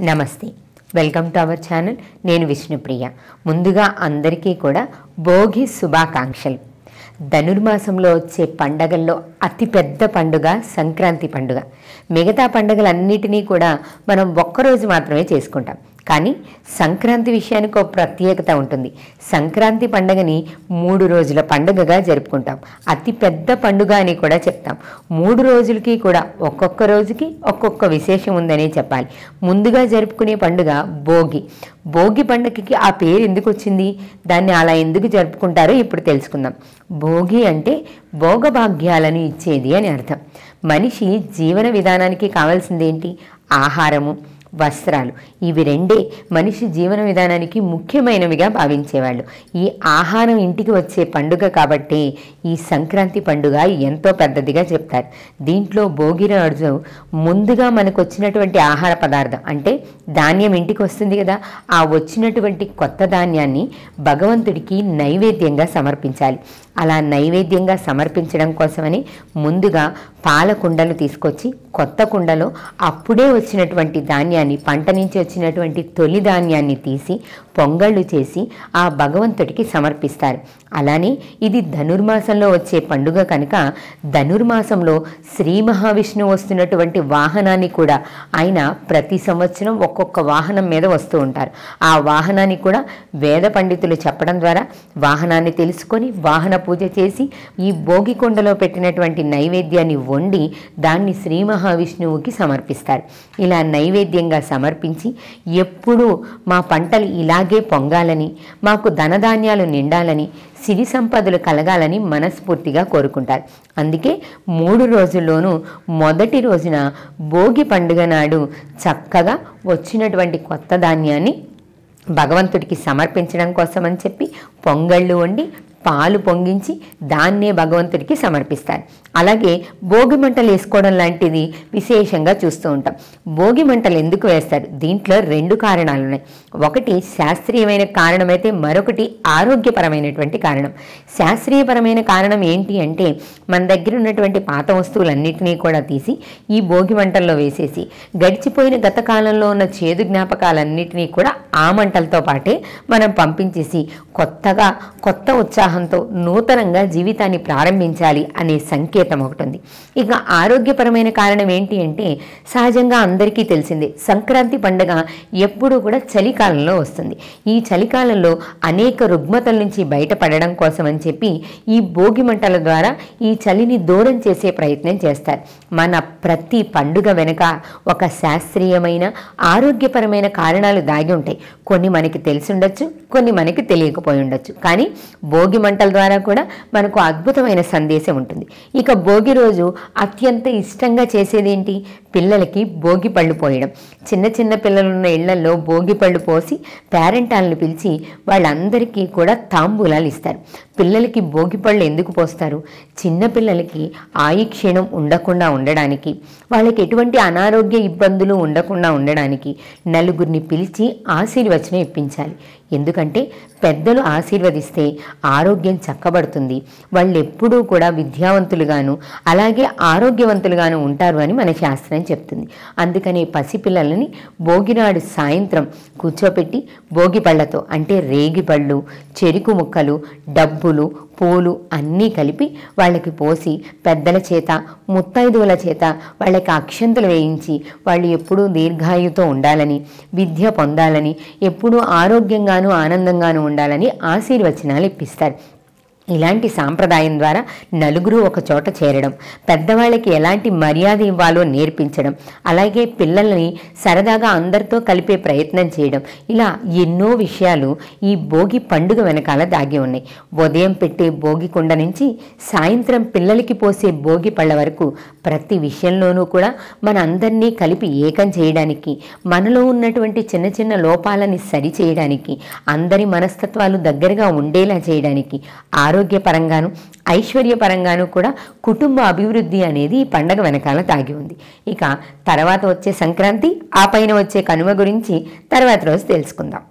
నమస్తే. Welcome to our channel. నేను విష్ణుప్రియ. ముందుగా అందరికీ కూడా భోగి శుభాకాంక్షలు. ధనుర్మాసంలో వచ్చే పండగల్లో అతిపెద్ద పండుగ సంక్రాంతి పండుగ. మిగతా పండుగలన్నిటినీ కూడా మనం ఒక్కరోజు మాత్రమే చేసుకుంటాం. కానీ సంక్రాంతి విషయానికి ఒక ప్రత్యేకత ఉంటుంది. సంక్రాంతి పండుగని మూడు రోజుల పండుగగా జరుపుకుంటాం. అతి పెద్ద పండుగ అని కూడా చెప్తాం. మూడు రోజులకి కూడా ఒక్కొక్క రోజుకి ఒక్కొక్క విశేషం ఉందనే చెప్పాలి. ముందుగా జరుపుకునే పండుగ భోగి. భోగి పండుగకి ఆ పేరు ఎందుకు వచ్చింది? దాన్ని అలా ఎందుకు జరుపుకుంటారో ఇప్పుడు తెలుసుకుందాం. భోగి అంటే భోగభాగ్యాలను ఇచ్చేది అని అర్థం. మనిషి జీవన విధానానికి కావాల్సింది ఏంటి ఆహారము. వస్త్రాలు. ఇవి రెండే మనిషి జీవన విధానానికి ముఖ్యమైనవిగా భావించేవాళ్ళు. ఈ ఆహారం ఇంటికి వచ్చే పండుగ కాబట్టి ఈ సంక్రాంతి పండుగ ఎంతో పెద్దదిగా చెప్తారు. దీంట్లో భోగిరాజు ముందుగా మనకు వచ్చినటువంటి ఆహార పదార్థం అంటే ధాన్యం ఇంటికి వస్తుంది కదా ఆ వచ్చినటువంటి కొత్త ధాన్యాన్ని భగవంతుడికి నైవేద్యంగా సమర్పించాలి. అలా నైవేద్యంగా సమర్పించడం కోసమని ముందుగా పాల కుండలు తీసుకొచ్చి కొత్త కుండలో అప్పుడే వచ్చినటువంటి ధాన్యాన్ని పంట నుంచి వచ్చినటువంటి తొలి ధాన్యాన్ని తీసి పొంగళ్ళు చేసి ఆ భగవంతుడికి సమర్పిస్తారు. అలానే ఇది ధనుర్మాసంలో వచ్చే పండుగ కనుక ధనుర్మాసంలో శ్రీ మహావిష్ణువు వస్తున్నటువంటి వాహనాన్ని కూడా ఆయన ప్రతి సంవత్సరం ఒక్కొక్క వాహనం మీద వస్తూ ఉంటారు. ఆ వాహనాన్ని కూడా వేద పండితులు చెప్పడం ద్వారా వాహనాన్ని తెలుసుకొని వాహన పూజ చేసి ఈ భోగికొండలో పెట్టినటువంటి నైవేద్యాన్ని వండి దాన్ని శ్రీ మహావిష్ణువుకి సమర్పిస్తారు. ఇలా నైవేద్యంగా సమర్పించి ఎప్పుడూ మా పంటలు ఇలాగే పొంగాలని మాకు ధనధాన్యాలు నిండాలని సిరి సంపదలు కలగాలని మనస్ఫూర్తిగా కోరుకుంటారు. అందుకే మూడు రోజుల్లోనూ మొదటి రోజున భోగి పండుగ నాడు చక్కగా వచ్చినటువంటి కొత్త ధాన్యాన్ని భగవంతుడికి సమర్పించడం కోసం అని చెప్పి పొంగళ్ళు వండి పాలు పొంగించి దాన్నే భగవంతుడికి సమర్పిస్తారు. అలాగే భోగి మంటలు వేసుకోవడం లాంటిది విశేషంగా చూస్తూ ఉంటాం. భోగి మంటలు ఎందుకు వేస్తారు? దీంట్లో రెండు కారణాలు ఉన్నాయి. ఒకటి శాస్త్రీయమైన కారణమైతే మరొకటి ఆరోగ్యపరమైనటువంటి కారణం. శాస్త్రీయపరమైన కారణం ఏంటి అంటే మన దగ్గర ఉన్నటువంటి పాత వస్తువులన్నింటినీ కూడా తీసి ఈ భోగి మంటల్లో వేసేసి గడిచిపోయిన గత కాలంలో ఉన్న చేదు జ్ఞాపకాలన్నింటినీ కూడా ఆ మంటలతో పాటే మనం పంపించేసి కొత్తగా కొత్త ఉత్సాహం ఉత్సాహంతో నూతనంగా జీవితాన్ని ప్రారంభించాలి అనే సంకేతం ఒకటి ఉంది ఇక ఆరోగ్యపరమైన కారణం ఏంటి అంటే సహజంగా అందరికీ తెలిసిందే సంక్రాంతి పండుగ ఎప్పుడూ కూడా చలికాలంలో వస్తుంది. ఈ చలికాలంలో అనేక రుగ్మతల నుంచి బయటపడడం కోసం అని చెప్పి ఈ భోగి మంటల ద్వారా ఈ చలిని దూరం చేసే ప్రయత్నం చేస్తారు. మన ప్రతి పండుగ వెనుక ఒక శాస్త్రీయమైన ఆరోగ్యపరమైన కారణాలు దాగి ఉంటాయి. కొన్ని మనకి తెలిసి ఉండొచ్చు కొన్ని మనకి తెలియకపోయి ఉండొచ్చు. కానీ భోగి మంటల ద్వారా కూడా మనకు అద్భుతమైన సందేశం ఉంటుంది. ఇక భోగి రోజు అత్యంత ఇష్టంగా చేసేది ఏంటి పిల్లలకి భోగి పళ్ళు పోయడం. చిన్న చిన్న పిల్లలు ఉన్న ఇళ్ళలో భోగి పళ్ళు పోసి పేరెంటాలను పిలిచి వాళ్ళందరికీ కూడా తాంబూలాలు ఇస్తారు. పిల్లలకి భోగి పళ్ళు ఎందుకు పోస్తారు? చిన్న పిల్లలకి ఆయుక్షీణం ఉండకుండా ఉండడానికి వాళ్ళకి ఎటువంటి అనారోగ్య ఇబ్బందులు ఉండకుండా ఉండడానికి నలుగురిని పిలిచి ఆశీర్వచనం ఇప్పించాలి. ఎందుకంటే పెద్దలు ఆశీర్వదిస్తే ఆరోగ్యం చక్కబడుతుంది. వాళ్ళు ఎప్పుడూ కూడా విద్యావంతులుగాను అలాగే ఆరోగ్యవంతులుగాను ఉంటారు అని మన శాస్త్రం చెప్తుంది. అందుకని పసిపిల్లలని భోగినాడు సాయంత్రం కూర్చోపెట్టి భోగి పళ్ళతో అంటే రేగి పళ్ళు చెరుకు ముక్కలు డబ్బులు పూలు అన్నీ కలిపి వాళ్ళకి పోసి పెద్దల చేత ముత్తైదువుల చేత వాళ్ళకి అక్షంతలు వేయించి వాళ్ళు ఎప్పుడూ దీర్ఘాయుతో ఉండాలని విద్య పొందాలని ఎప్పుడూ ఆరోగ్యంగాను ఆనందంగాను ఉండాలని ఆశీర్వచనాలు ఇప్పిస్తారు. ఇలాంటి సాంప్రదాయం ద్వారా నలుగురు ఒక చోట చేరడం పెద్దవాళ్ళకి ఎలాంటి మర్యాద ఇవ్వాలో నేర్పించడం అలాగే పిల్లల్ని సరదాగా అందరితో కలిపే ప్రయత్నం చేయడం ఇలా ఎన్నో విషయాలు ఈ భోగి పండుగ వెనకాల దాగి ఉన్నాయి. ఉదయం పెట్టే భోగి కుండ నుంచి సాయంత్రం పిల్లలకి పోసే భోగి పళ్ళ వరకు ప్రతి విషయంలోనూ కూడా మన అందరినీ కలిపి ఏకం చేయడానికి మనలో ఉన్నటువంటి చిన్న చిన్న లోపాలని సరి చేయడానికి అందరి మనస్తత్వాలు దగ్గరగా ఉండేలా చేయడానికి ఆరోగ్యపరంగాను ఐశ్వర్యపరంగాను కూడా కుటుంబ అభివృద్ధి అనేది ఈ పండగ వెనకాల తాగి ఉంది. ఇక తర్వాత వచ్చే సంక్రాంతి ఆ పైన వచ్చే కనుమ గురించి తర్వాత రోజు తెలుసుకుందాం.